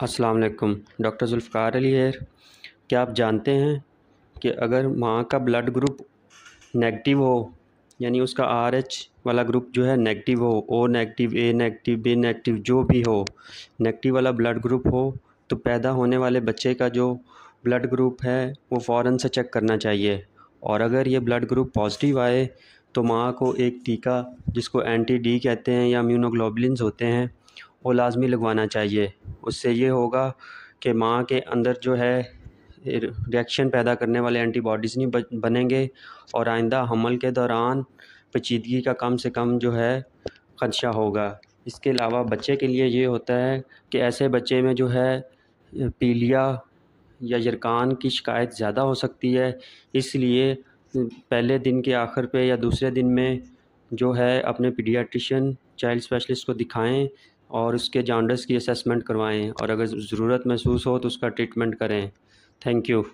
अस्सलाम वालेकुम। डॉक्टर जुल्फ़कार अली है क्या आप जानते हैं कि अगर माँ का ब्लड ग्रुप नेगेटिव हो, यानी उसका आर एच वाला ग्रुप जो है नेगेटिव हो, O negative, A negative, B negative, जो भी हो, नेगेटिव वाला ब्लड ग्रुप हो तो पैदा होने वाले बच्चे का जो ब्लड ग्रुप है, वो फ़ौर से चेक करना चाहिए। और अगर ये ब्लड ग्रुप पॉजिटिव आए तो माँ को एक टीका, जिसको एंटी डी कहते हैं या इम्यूनोग्लोबुलिन्स होते हैं वो लाजमी लगवाना चाहिए। उससे ये होगा कि माँ के अंदर जो है रिएक्शन पैदा करने वाले एंटीबॉडीज़ नहीं बनेंगे और आइंदा हमल के दौरान पेचीदगी का कम से कम जो है, ख़दशा होगा। इसके अलावा बच्चे के लिए ये होता है कि ऐसे बच्चे में जो है, पीलिया या यरकान की शिकायत ज़्यादा हो सकती है। इसलिए पहले दिन के आखिर पे या दूसरे दिन में जो है, अपने पीडियाट्रिशन चाइल्ड स्पेशलिस्ट को दिखाएँ और उसके जॉन्डस की असेसमेंट करवाएँ और अगर ज़रूरत महसूस हो तो उसका ट्रीटमेंट करें। Thank you